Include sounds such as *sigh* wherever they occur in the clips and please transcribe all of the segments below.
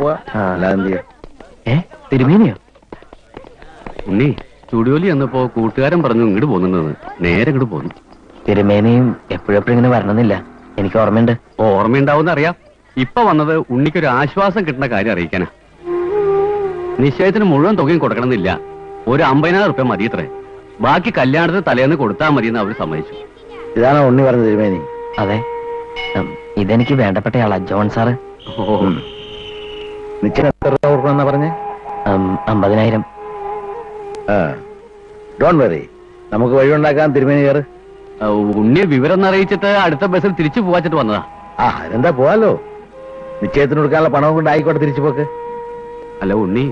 പോവാ. തിരുമേനിയോ? ഉണ്ണി സ്റ്റുഡിയോയിൽ ചെന്നപ്പോ കൂട്ടുകാരൻ പറഞ്ഞു ഇങ്ങോട്ട് പോകുന്നുണ്ടെന്ന്. നേരെ ഇങ്ങോട്ട് പോന്നു. തിരുമേനിയും എപ്പോഴെപ്പോഴും ഇങ്ങനെ വരണമെന്നില്ല. എനിക്ക് ഓർമ്മയുണ്ട്. ഓർമ്മയുണ്ടാവും അറിയാം. ഇപ്പൊ വന്നത് ഉണ്ണിക്കൊരു ആശ്വാസം കിട്ടുന്ന കാര്യം അറിയിക്കാനാ. നിശ്ചയത്തിന് മുഴുവൻ തുകയും കൊടുക്കണമെന്നില്ല. ഒരു അമ്പതിനായിരം റുപ്യ മതി ഇത്രേ. ബാക്കി കല്യാണത്തിന് തലേന്ന് കൊടുത്താൽ മതിയെന്ന് അവർ സമ്മതിച്ചു. ഇതാണോ ഉണ്ണി പറഞ്ഞ തിരുമേനി? അതെ. ഇതെനിക്ക് വേണ്ടപ്പെട്ടയാളാ ജോൺ സാറ്. ഓ. നിശ്ചയം എത്ര രൂപ കൊടുക്കണമെന്നാ പറഞ്ഞേ? ഉം, അമ്പതിനായിരം. ആ ഡോൺ വെറി നമുക്ക് വഴിയുണ്ടാക്കാൻ തിരുമേനി കയറ്. ഉണ്ണിയെ വിവരം അറിയിച്ചിട്ട് അടുത്ത ബസ്സിൽ തിരിച്ചു പോവാച്ചിട്ട് വന്നതാ. ആ അതെന്താ പോവാലോ? നിശ്ചയത്തിന് കൊടുക്കാനുള്ള പണവും കൊണ്ട് ആയിക്കോട്ടെ തിരിച്ചു പോക്ക്. അല്ല ഉണ്ണി.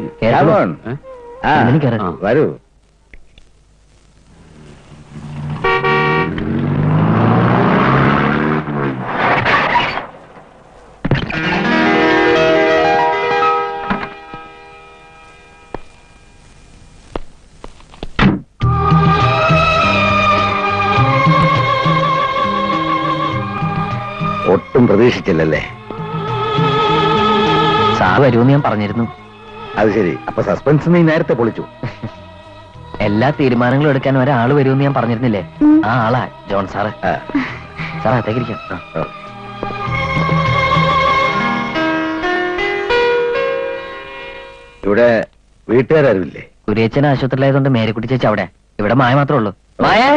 വരൂ. പ്രതീക്ഷിച്ചില്ലല്ലേ? സാർ വരുമെന്ന് ഞാൻ പറഞ്ഞിരുന്നു. അത് ശരി. അപ്പൊ സസ്പെൻസ് നീ നേരത്തെ പൊളിച്ചു. എല്ലാ തീരുമാനങ്ങളും എടുക്കാൻ ഒരാൾ വരുമെന്ന് ഞാൻ പറഞ്ഞിരുന്നില്ലേ? ആ ആളാ ജോൺ സാറ്. സാർ അത്തേക്കിരിക്കാം ഇവിടെ വീട്ടുകാരും ഇല്ലേ കുരിയച്ചൻ ആശുപത്രിയിലായതുകൊണ്ട് മേരിക്കുട്ടി ചേച്ചി അവിടെ. ഇവിടെ മായ മാത്രമേ ഉള്ളൂ. മായേ!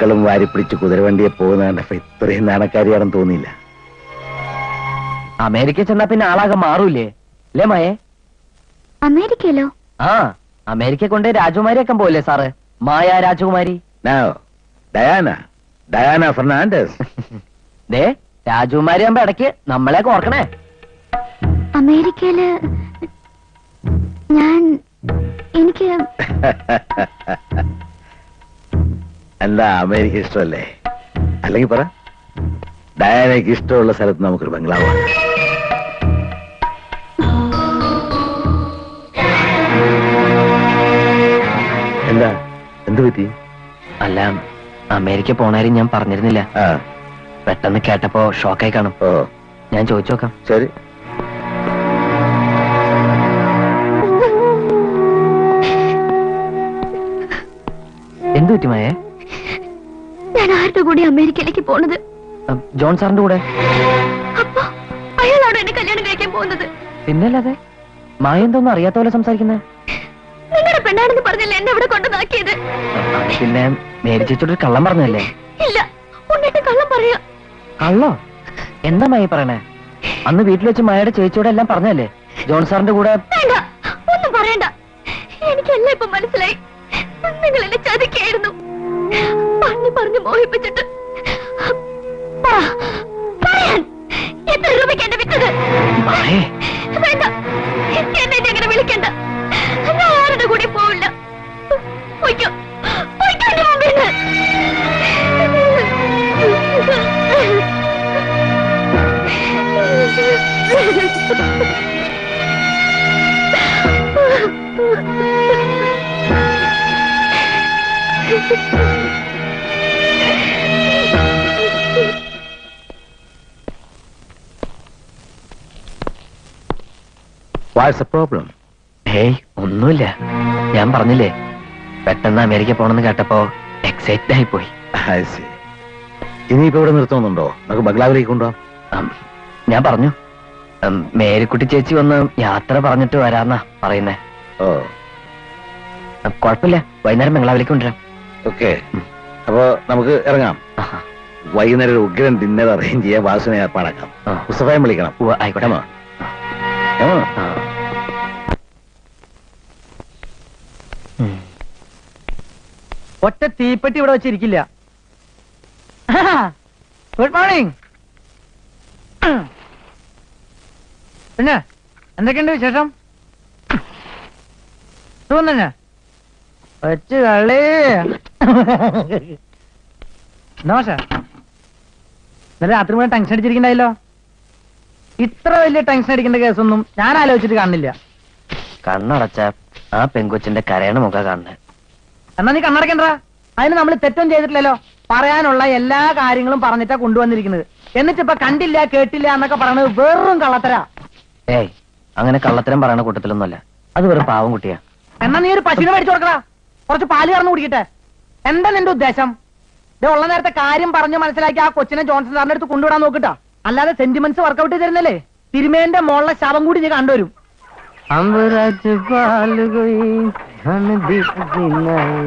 പൂക്കളും വാരിപ്പിടിച്ച് കുതിരവണ്ടിയെ പോകുന്ന കണ്ടപ്പോ ഇത്രയും നാണക്കാരിയാണെന്ന് തോന്നിയില്ല. അമേരിക്ക ചെന്നാ പിന്നെ ആളാകെ മാറൂലേ അല്ലേ മായേ? അമേരിക്കയിലോ? ആ അമേരിക്ക കൊണ്ട് രാജകുമാരിയൊക്കെ പോയില്ലേ സാറ്? മായ രാജകുമാരി. ഡയാന ഡയാന ഫെർണാണ്ടസ് ദേ രാജകുമാരി ആകുമ്പോ ഇടയ്ക്ക് നമ്മളെ ഓർക്കണേ. അമേരിക്കയിൽ ഞാൻ എനിക്ക് *laughs* എന്താ അമേരിക്ക ഇഷ്ടമല്ലേ? അല്ലെങ്കിൽ പറ. ഡയാനയ്ക്ക് ഇഷ്ടമുള്ള സ്ഥലത്ത് നമുക്കൊരു ബംഗ്ലാവ്. എന്താ? എന്ത് പറ്റി? അല്ല അമേരിക്ക പോണാരും ഞാൻ പറഞ്ഞിരുന്നില്ല. ആ. പെട്ടെന്ന് കേട്ടപ്പോ ഷോക്കായി കാണും. ഞാൻ ചോദിച്ചു നോക്കാം. ശരി. എന്തു പറ്റി മായേ? ഞാൻ ആരുടെ കൂടെ അമേരിക്കയിലേക്ക് പോണത്? ജോൺ സാറിന്റെ കൂടെ. അപ്പൊ അയാളാണോ എന്നെ കല്യാണം കഴിക്കാൻ പോകുന്നത്? പിന്നല്ലാതെ മായ എന്തോന്നും അറിയാത്ത പോലെ സംസാരിക്കുന്നത് നിങ്ങളുടെ പെണ്ണാണെന്ന് പറഞ്ഞല്ലേ എന്നെ ഇവിടെ കൊണ്ടുവന്നാക്കിയത് പിന്നെ മേരി ചേച്ചിയോട് കള്ളം പറഞ്ഞല്ലേ ഇല്ല ഉണ്ണിട്ട് കള്ളം പറയാ. കള്ളോ? എന്താ മായ പറയണേ? അന്ന് വീട്ടിൽ വെച്ച് മായയുടെ ചേച്ചിയോട് എല്ലാം പറഞ്ഞല്ലേ ജോൺ സാറിന്റെ കൂടെ ഒന്നും പറയണ്ട. എനിക്കെല്ലാം ഇപ്പൊ മനസ്സിലായി. നിങ്ങൾ എന്നെ ചതിക്കായിരുന്നു. പറഞ്ഞു പറഞ്ഞു മോഹിപ്പിച്ചിട്ട്. പറയാൻ. എത്ര രൂപയ്ക്ക് എന്നെ വിറ്റത്? വേണ്ട. എന്നെ അങ്ങനെ വിളിക്കണ്ട. ഞാൻ ആരുടെ കൂടി പോവില്ല. പൊയ്ക്കോ. പൊയ്ക്കോ എന്റെ മുമ്പിൽ *laughs* വാട്സ് പ്രോബ്ലം ഒന്നുമില്ല. ഞാൻ പറഞ്ഞില്ലേ പെട്ടെന്ന് അമേരിക്ക പോണെന്ന് കേട്ടപ്പോ എക്സൈറ്റഡ് ആയി പോയി ഇനിയിപ്പോ ഇവിടെ നിർത്തുന്നുണ്ടോ? നമുക്ക് ബംഗ്ലാവിലേക്ക് കൊണ്ടുപോകാം ഞാൻ പറഞ്ഞു. മേരിക്കുട്ടി ചേച്ചി വന്ന് യാത്ര പറഞ്ഞിട്ട് വരാന്നാ പറയുന്നേ. ഓ. കുഴപ്പമില്ല. വൈകുന്നേരം ബംഗ്ലാവിലേക്ക് കൊണ്ടുവരാം. ഓക്കെ. അപ്പോ നമുക്ക് ഇറങ്ങാം. വൈകുന്നേരം ഒരു ഉഗ്രൻ ഡിന്നർ അറേഞ്ച് ചെയ്യാൻ വാസന ഏർപ്പാടാക്കാം ആ. വിളിക്കണം. ആയിക്കോട്ടെ. മാ. ആ. ഒറ്റ തീപ്പെട്ടി ഇവിടെ വെച്ചിരിക്കില്ല. ഗുഡ് മോർണിംഗ് പിന്നെ എന്തൊക്കെയുണ്ട് വിശേഷം? സുഖം തന്നെ. വെച്ച് കള്ളി ദോശ ഇന്നലെ രാത്രി മുഴുവൻ ടെൻഷൻ അടിച്ചിരിക്കണ്ടായല്ലോ? ഇത്ര വലിയ ടെൻഷൻ അടിക്കേണ്ട കേസൊന്നും ഞാൻ ആലോചിച്ചിട്ട് കാണുന്നില്ല. കണ്ണടച്ച ആ പെങ്കൊച്ചിന്റെ കരയണ മുഖ കാണുന്നത് എന്നാ നീ കണ്ണടക്കണ്ട. അതിന് നമ്മൾ തെറ്റൊന്നും ചെയ്തിട്ടില്ലല്ലോ. പറയാനുള്ള എല്ലാ കാര്യങ്ങളും പറഞ്ഞിട്ടാ കൊണ്ടുവന്നിരിക്കുന്നത്. എന്നിട്ട് ഇപ്പൊ കണ്ടില്ല കേട്ടില്ല എന്നൊക്കെ പറയണത് വെറും കള്ളത്തരാ. ഏയ് അങ്ങനെ കള്ളത്തരം പറയണ കൂട്ടത്തിലൊന്നുമല്ല. അത് വെറും പാവം കുട്ടിയാ. എന്നാ നീ ഒരു പശുവിനെ മേടിച്ചു കൊടുക്കടാ. കുറച്ച് പാൽ കറന്നു കുടിക്കട്ടെ. എന്താ നിന്റെ ഉദ്ദേശം? ഇത് ഉള്ള നേരത്തെ കാര്യം പറഞ്ഞ് മനസ്സിലാക്കി ആ കൊച്ചിനെ ജോൺസൺ സാറിന്റെ അടുത്ത് കൊണ്ടുവിടാൻ നോക്കിട്ടാ. അല്ലാതെ സെന്റിമെന്റ്സ് വർക്കൗട്ട് ചെയ്തിരുന്നല്ലേ? തിരുമേന്റെ മോളിലെ ശവം കൂടി നീ കണ്ടുവരും. കടയിലില്ല दिख दिनाए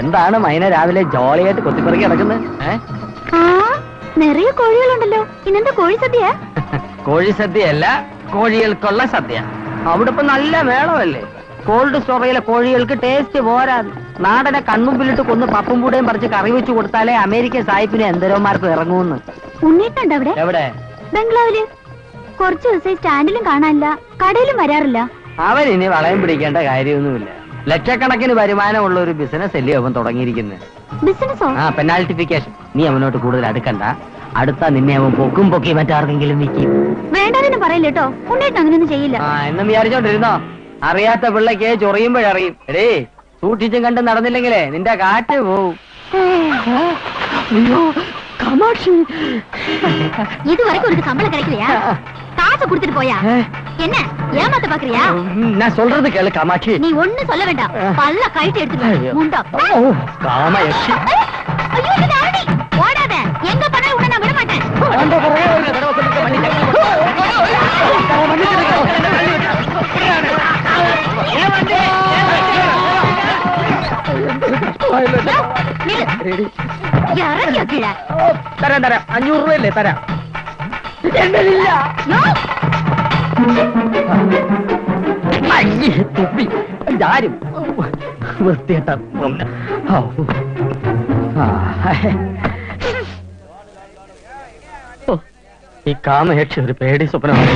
എന്താണ് മൈന രാവിലെ ജോളിയായിട്ട് കൊത്തിപ്പറക്കി നടക്കുന്നത് നിറയെ കോഴികളുണ്ടല്ലോ. ഇന്നെന്താ കോഴി സദ്യ? കോഴി സദ്യയല്ല കോഴികൾക്കുള്ള സദ്യ. അവിടെ ഇപ്പൊ നല്ല മേളമല്ലേ? കോൾഡ് സ്റ്റോറയിലെ കോഴികൾക്ക് ടേസ്റ്റ് പോരാ. നാടനെ കൺമുമ്പിലിട്ട് കൊന്ന് പപ്പും കൂടെയും പറിച്ച് കറി വെച്ചു കൊടുത്താലേ അമേരിക്കൻ സായിപ്പിന് എന്തരോമാർക്ക് ഇറങ്ങൂന്ന്. ഉണ്ണിട്ടുണ്ട് അവിടെ? എവിടെ? ബംഗ്ലാവിൽ. കുറച്ച് ദിവസമായി സ്റ്റാൻഡിലും കാണാനില്ല. കടയിലും വരാറില്ല. അവൻ ഇനി വളയം പിടിക്കേണ്ട കാര്യമൊന്നുമില്ല. ലക്ഷക്കണക്കിന് വരുമാനമുള്ള ഒരു ബിസിനസ് അല്ലേ അവൻ തുടങ്ങിയിരിക്കുന്നത് ബിസിനസ്സോ? ആ പെനാൽറ്റിഫിക്കേഷൻ നീ അവനോട്ട് കൂടുതൽ അടുക്കണ്ട. അടുത്ത നിന്നെ അവൻ പൊക്കും പൊക്കി മറ്റാർക്കെങ്കിലും വിൽക്കും. വേണ്ടാതിന് പറയില്ല കേട്ടോ. ഉണ്ണിട്ട് അങ്ങനെയൊന്നും ചെയ്യില്ല. ആ എന്നും വിചാരിച്ചോണ്ടിരുന്നോ? അറിയാത്ത പിള്ളയ്ക്ക് ചൊറിയുമ്പോഴറിയും എടേ സൂക്ഷിച്ചും കണ്ട് നടന്നില്ലെങ്കിലേ നിന്റെ കാറ്റ് പോവും இதுவரைக்கும் உனக்கு சம்பளம் கிடைக்கலையா காசை கொடுத்துட்டு போயா என்ன ஏமாத்த பாக்குறியா நான் சொல்றது கேளு காமாட்சி நீ ஒண்ணு சொல்ல வேண்டாம் பல்ல கைட்டு எடுத்துட்டு முண்டா ஓ, காமாட்சி ஐயோ இது ஆரணி ஓடாத எங்க பண்ணாலும் உன்னை நான் விட மாட்டேன் തരാം തരാം. അഞ്ഞൂറ് രൂപയല്ലേ? തരാം. തുപ്പി ഇതാരും. വൃത്തിയിട്ട ഈ കാമയക്ഷ ഒരു പേടി സ്വപ്നമാണ്.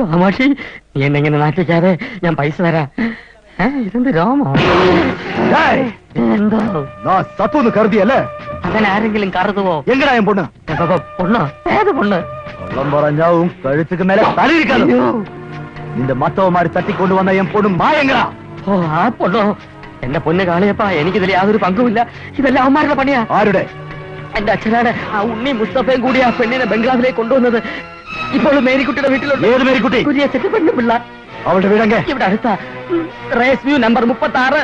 കാമാക്ഷി നീ എന്നെങ്ങനെ നാട്ടിക്കാതെ ഞാൻ പൈസ തരാം. ഇതെന്ത് രോമോ? എന്തോ? സത്വന്ന് കരുതിയല്ലേ? അങ്ങനെ ആരെങ്കിലും കരുതുവോ എങ്ങനായ പൊണ്ണ്? പൊണ്ണ്? ഏത് പൊണ്ണ്? കള്ളം പറഞ്ഞാവും കഴുത്തുക്ക് മേലെ തലയിരിക്കാതെ. നിന്റെ മത്തവന്മാര് തട്ടിക്കൊണ്ടുവന്ന എൻ പൊണ്ണും മായങ്ങളാ ഓ ആ പൊണ്ണോ? എന്റെ പൊന്ന് കാളിയപ്പാ എനിക്കിതിൽ യാതൊരു പങ്കുമില്ല. ഇതെല്ലാം അവന്മാരുടെ പണിയാ. ആരുടെ? എന്റെ അച്ഛനാണ് ആ ഉണ്ണി മുസ്തഫയും കൂടി ആ പെണ്ണിനെ ബംഗ്ലാവിലേക്ക് കൊണ്ടുവന്നത്. ഇപ്പോൾ മേരിക്കുട്ടിയുടെ വീട്ടിലുണ്ട്. ഏത് മേരിക്കുട്ടി? ചെറ്റ പെണ്ണു പിള്ള അവളുടെ വീടങ്ങ ഇവിടെ അടുത്ത. റേസ് വ്യൂ നമ്പർ മുപ്പത്തി ആറ്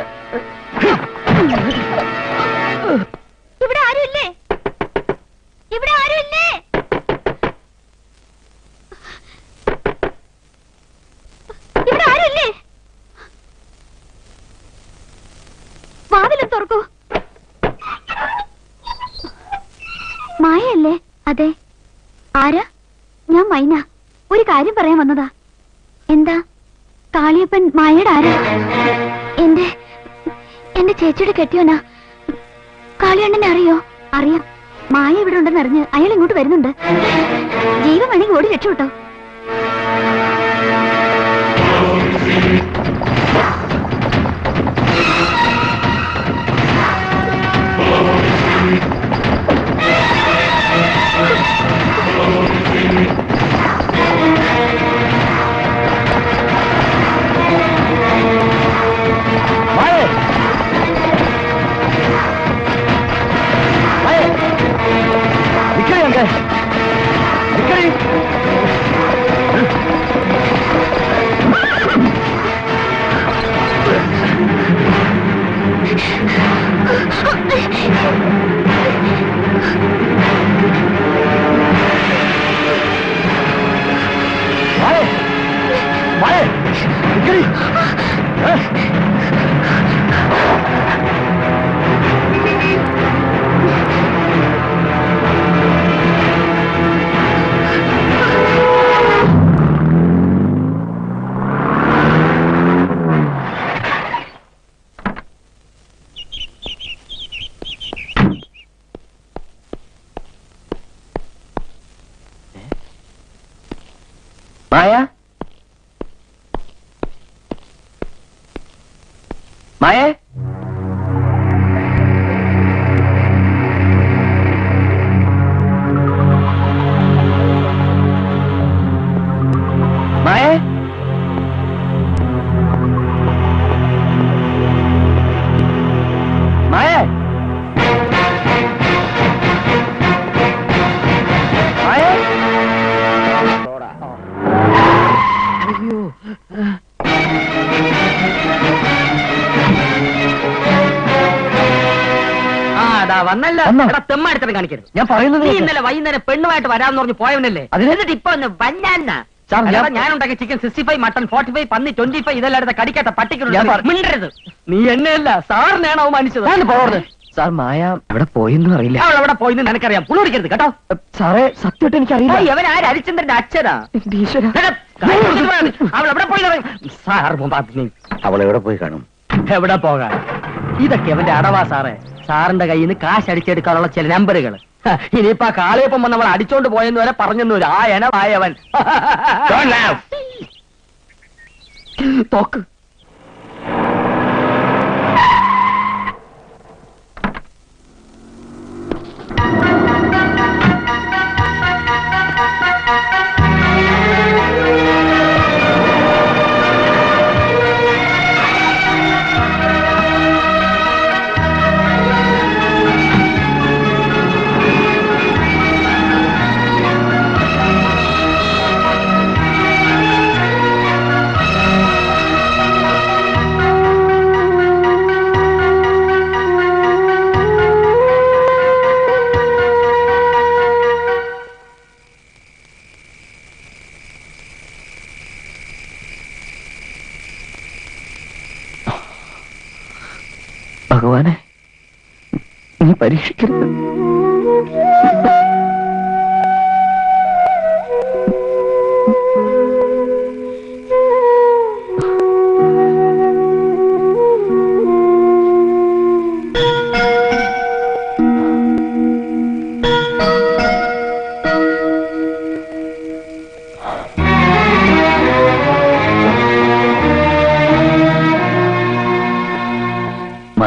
ഇവിടെ ആരും ഇല്ലേ? ഇവിടെ ആരും ഇല്ലേ? ഇവിടെ ആരും ഇല്ലേ? വാതിലും തുറക്കൂ. മായല്ലേ അതെ. ആരാ? ഞാൻ മൈന. ഒരു കാര്യം പറയാൻ വന്നതാ. എന്താ? കാളിയപ്പൻ മായയുടെ ആരാ? എന്റെ എന്റെ ചേച്ചിയുടെ കെട്ടിയോനാ? കാളിയണ്ണനെ അറിയോ? അറിയാം. മായ ഇവിടെ ഉണ്ടെന്ന് അറിഞ്ഞ് അയാൾ ഇങ്ങോട്ട് വരുന്നുണ്ട്. ജീവൻ വേണമെങ്കിൽ ഓടി രക്ഷപ്പെട്ടോ? വന്നല്ലോ. തെമ്മാടിത്തരം കാണിക്കരുത്. ഞാൻ പറയുന്നത്. ഇന്നലെ വൈകുന്നേരം പെണ്ണുമായിട്ട് വരാന്ന് പറഞ്ഞ് പോയവനല്ലേ? എന്നിട്ട് ഇപ്പൊ ഒന്ന് വന്നാ സാർ, ഞാൻ- ഞാൻ ഉണ്ടാക്കിയ chicken sixty five mutton forty five പന്നി ട്വന്റി ഫൈവ് ഇതെല്ലാം കടിക്കാത്ത പറ- മിണ്ടരുത്. നീ എന്നെയല്ല സാറിനെയാണ് അവമാനിച്ചത്. സാർ മായ എവിടെ പോയെന്ന് അറിയില്ല. അവൾ എവിടെ പോയിന്ന് നിനക്കറിയാം. പുളിക്കരുത് കേട്ടോ. സാറേ സത്യമായിട്ട് എനിക്ക് അറിയില്ല ഏയ്, അവൻ ആര്? ഹരിചന്ദ്രന്റെ അച്ഛനാ? അവൾ എവിടെ പോയി സാർ അവൾ എവിടെ പോയി കാണും? എവിടെ പോകാൻ? ഇതൊക്കെ അവന്റെ അടവാ സാറേ. സാറിന്റെ കയ്യിൽ നിന്ന് കാശ് അടിച്ചെടുക്കാനുള്ള ചില നമ്പറുകൾ ഇനിയിപ്പോ ആ കാളിയപ്പം വന്ന് നമ്മൾ അടിച്ചോണ്ട് പോയെന്ന് വരെ പറഞ്ഞെന്നു ആ എനവായവൻ. തോക്ക്.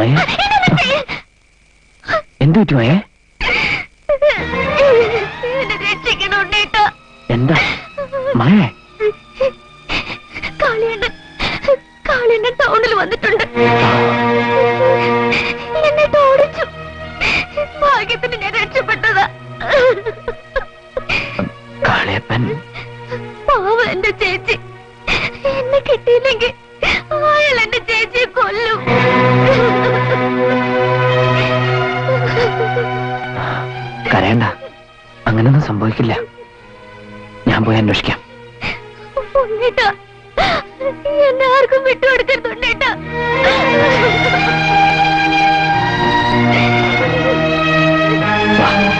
മായ എന്ത് പറ്റി മായേ എന്താ? മായേ കാളിയണ്ണൻ കാളിയണ്ണൻ ടൗണിൽ വന്നിട്ടുണ്ട്. എന്നെ ഓടിച്ചു ഭാഗ്യത്തിന് ഞാൻ രക്ഷപ്പെട്ടതാ. കാളിയപ്പൻ. പാവ എന്റെ ചേച്ചി. എന്നെ കിട്ടിയില്ലെങ്കിൽ സംഭവിക്കില്ല. ഞാൻ പോയി അന്വേഷിക്കാം. ഉണ്ണീട്ടാ എന്നെ ആർക്കും വിട്ടുകൊടുക്കരുത് ഉണ്ണീട്ടാ വാ.